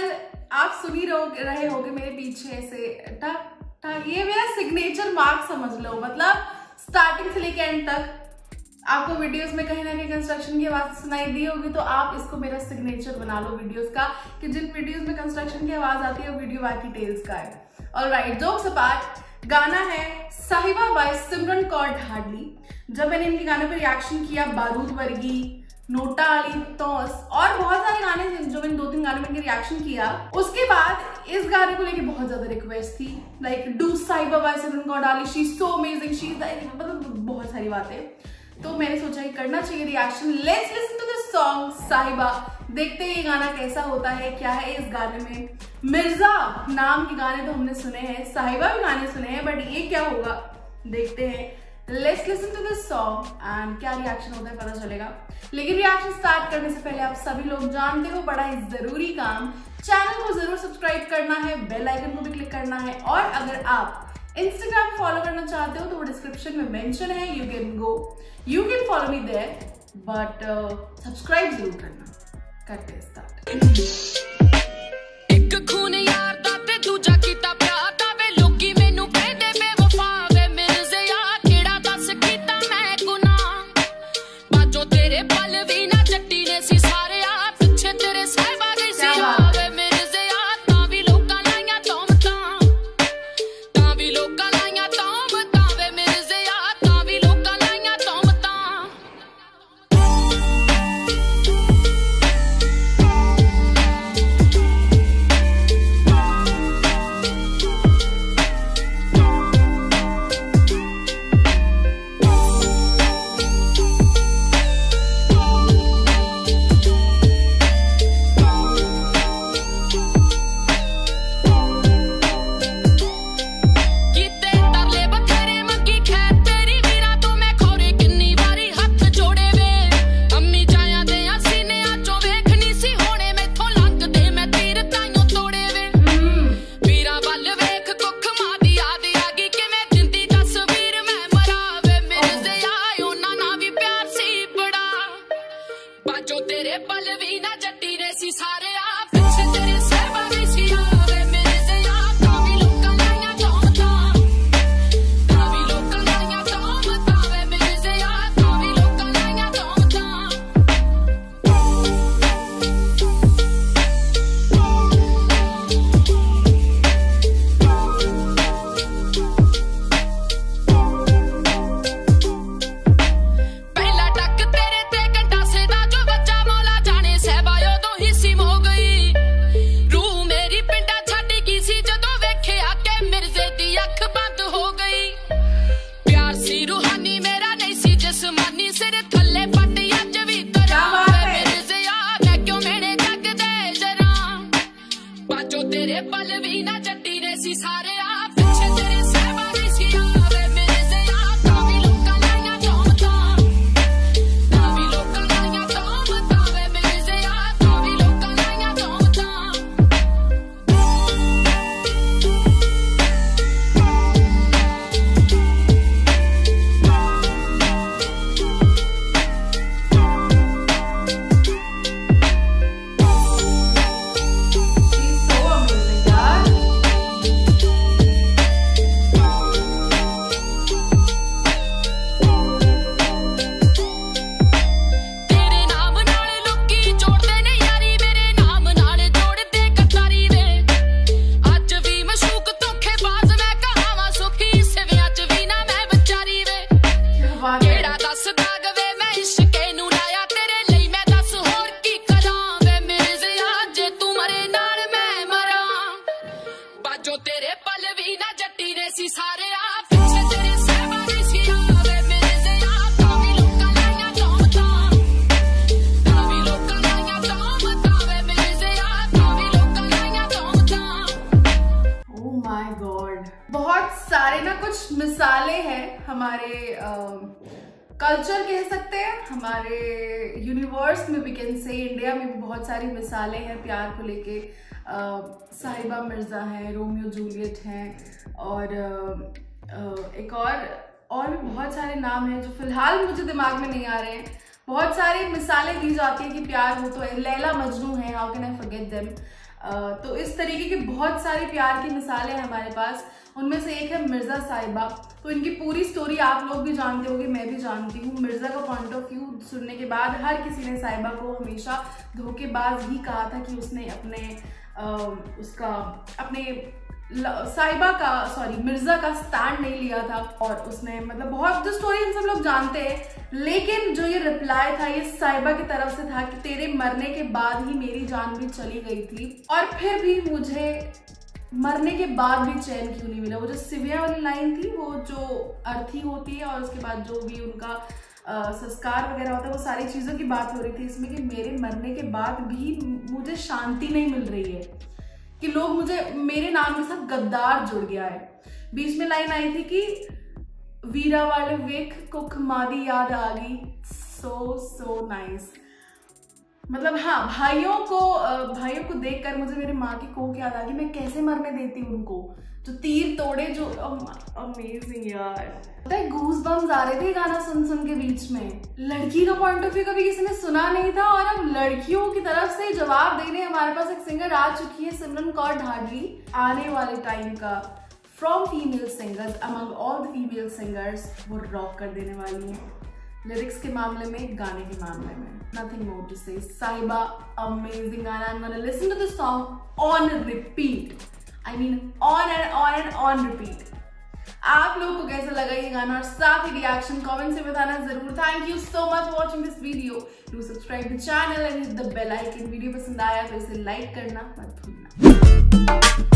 सुन ही रहे होगे मेरे पीछे से टक टक ये मेरा सिग्नेचर मार्क समझ लो। मतलब स्टार्टिंग से लेके एंड तक, आपको वीडियोस में कहीं ना कहीं कंस्ट्रक्शन की आवाज़ सुनाई दी होगी तो आप इसको मेरा सिग्नेचर बना लो वीडियोस का, कि जिन वीडियोस में कंस्ट्रक्शन की आवाज़ आती है, वो वीडियो वाकी टेल्स का है। और राइट जोक्स अपार्ट गाना है साहिबा बाय सिमरन कौर ढाडली जब मैंने इनके गाने पर रिएक्शन किया, बारूद वर्गी नोटा अली, तोस, और गाने में रिएक्शन किया। उसके बाद इस गाने को लेके बहुत ज़्यादा रिक्वेस्ट थी। Like do by Simran Kaur डाली शी सो अमेजिंग शी मतलब बहुत सारी बातें। तो मैंने सोचा कि करना चाहिए reaction let's listen to this song Sahiba देखते हैं ये गाना कैसा होता है, क्या है इस गाने में। मिर्ज़ा नाम के गाने तो हमने सुने हैं साहिबा भी गाने सुने हैं बट ये क्या होगा? देखते हैं। Let's listen to this song and क्या रिएक्शन होता है पता चलेगा। लेकिन रिएक्शन स्टार्ट करने से पहले आप सभी लोग जानते हो, बड़ा ही ज़रूरी काम। चैनल को ज़रूर सब्सक्राइब करना है बेल आइकन को भी क्लिक करना है। और अगर आप इंस्टाग्राम फॉलो करना चाहते हो तो वो डिस्क्रिप्शन में मेंशन है you can go you can follow me there but subscribe ज़रूर करना। करते स्टार्ट एक खून यार दा ते hip, I live बहुत सारे ना कुछ मिसालें हैं हमारे कल्चर कह सकते हैं। हमारे यूनिवर्स में वी कैन से इंडिया में भी बहुत सारी मिसालें हैं प्यार को लेके। साहिबा मिर्ज़ा हैं रोमियो जूलियट हैं और अ, एक और और भी बहुत सारे नाम हैं जो फ़िलहाल मुझे दिमाग में नहीं आ रहे हैं। बहुत सारी मिसालें दी जाती हैं कि प्यार हो तो लैला मजनू है how can I forget them तो इस तरीके की बहुत सारी प्यार की मिसालें हैं हमारे पास। उनमें से एक है मिर्ज़ा साहिबा। तो इनकी पूरी स्टोरी आप लोग भी जानते होंगे मैं भी जानती हूँ। मिर्ज़ा का पॉइंट ऑफ़ व्यू सुनने के बाद हर किसी ने साहिबा को हमेशा धोखेबाज ही कहा था कि उसने अपने आ, उसका अपने साहिबा का सॉरी मिर्ज़ा का स्टैंड नहीं लिया था और उसने मतलब बहुत जो स्टोरी हम सब लोग जानते हैं, लेकिन जो ये रिप्लाई था, ये साहिबा की तरफ़ से था कि तेरे मरने के बाद ही मेरी जान भी चली गई थी और फिर भी मुझे मरने के बाद भी चैन क्यों नहीं मिला? वो जो सिविया वाली लाइन थी, वो जो अर्थी होती है और उसके बाद जो भी उनका संस्कार वगैरह होता है, वो सारी चीज़ों की बात हो रही थी इसमें कि मेरे मरने के बाद भी मुझे शांति नहीं मिल रही है। कि लोग मुझे, मेरे नाम के साथ गद्दार जुड़ गया है। बीच में लाइन आई थी कि वीरा वाले वेख को खमादी याद आ गई। सो सो नाइस मतलब हाँ भाइयों को भाइयों को देखकर मुझे मेरी माँ की कोक याद आ गई, मैं कैसे मरने देती हूँ उनको? जो तीर तोड़े, जो अमेजिंग यार। पता है गूज बम्स आ रहे थे गाना सुन सुन के बीच में। लड़की का पॉइंट ऑफ़ व्यू कभी किसी ने सुना नहीं था और अब लड़कियों की तरफ़ से जवाब देने हमारे पास एक सिंगर आ चुकी है, सिमरन कौर ढाडली आने वाले टाइम का। From female singers among all the female singers वो रॉक कर देने वाली हैं। लिरिक्स के मामले में, गाने के मामले में। Nothing more to say. saiba amazing गाना। I'm gonna listen to the song on repeat. I mean, on and on and on repeat. आप लोगों को कैसा लगा ये गाना? और साथ ही रिएक्शन कमेंट से बताना ज़रूर। Thank you so much watching this video to subscribe the channel and hit the bell icon video पसंद आया तो इसे लाइक करना मत भूलना।